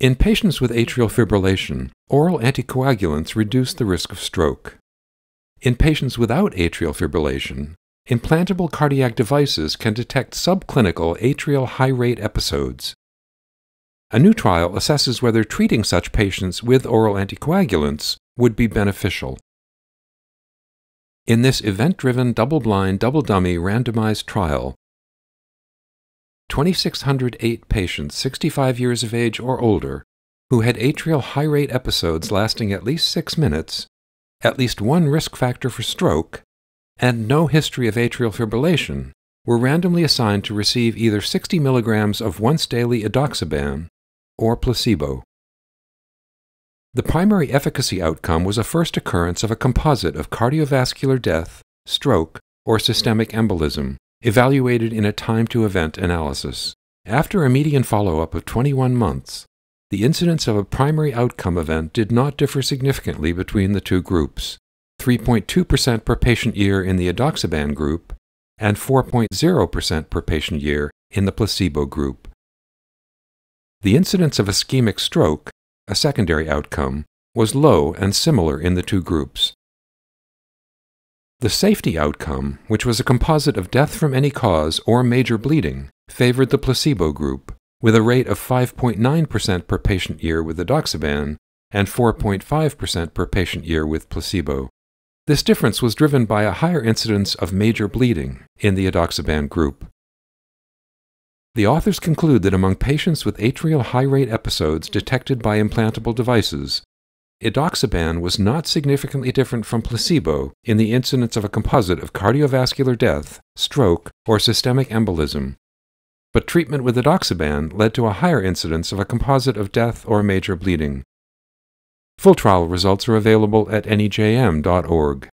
In patients with atrial fibrillation, oral anticoagulants reduce the risk of stroke. In patients without atrial fibrillation, implantable cardiac devices can detect subclinical atrial high rate episodes. A new trial assesses whether treating such patients with oral anticoagulants would be beneficial. In this event driven, double blind, double dummy randomized trial, 2,608 patients 65 years of age or older who had atrial high rate episodes lasting at least six minutes, at least one risk factor for stroke, and no history of atrial fibrillation were randomly assigned to receive either 60 milligrams of once daily edoxaban or placebo. The primary efficacy outcome was a first occurrence of a composite of cardiovascular death, stroke, or systemic embolism, evaluated in a time to event analysis. After a median follow up of 21 months, the incidence of a primary outcome event did not differ significantly between the two groups 3.2% per patient year in the edoxaban group and 4.0% per patient year in the placebo group. The incidence of ischemic stroke a secondary outcome, was low and similar in the two groups. The safety outcome, which was a composite of death from any cause or major bleeding, favored the placebo group, with a rate of 5.9% per patient year with edoxaban and 4.5% per patient year with placebo. This difference was driven by a higher incidence of major bleeding in the edoxaban group. The authors conclude that among patients with atrial high rate episodes detected by implantable devices, edoxaban was not significantly different from placebo in the incidence of a composite of cardiovascular death, stroke, or systemic embolism, but treatment with edoxaban led to a higher incidence of a composite of death or major bleeding. Full trial results are available at nejm.org.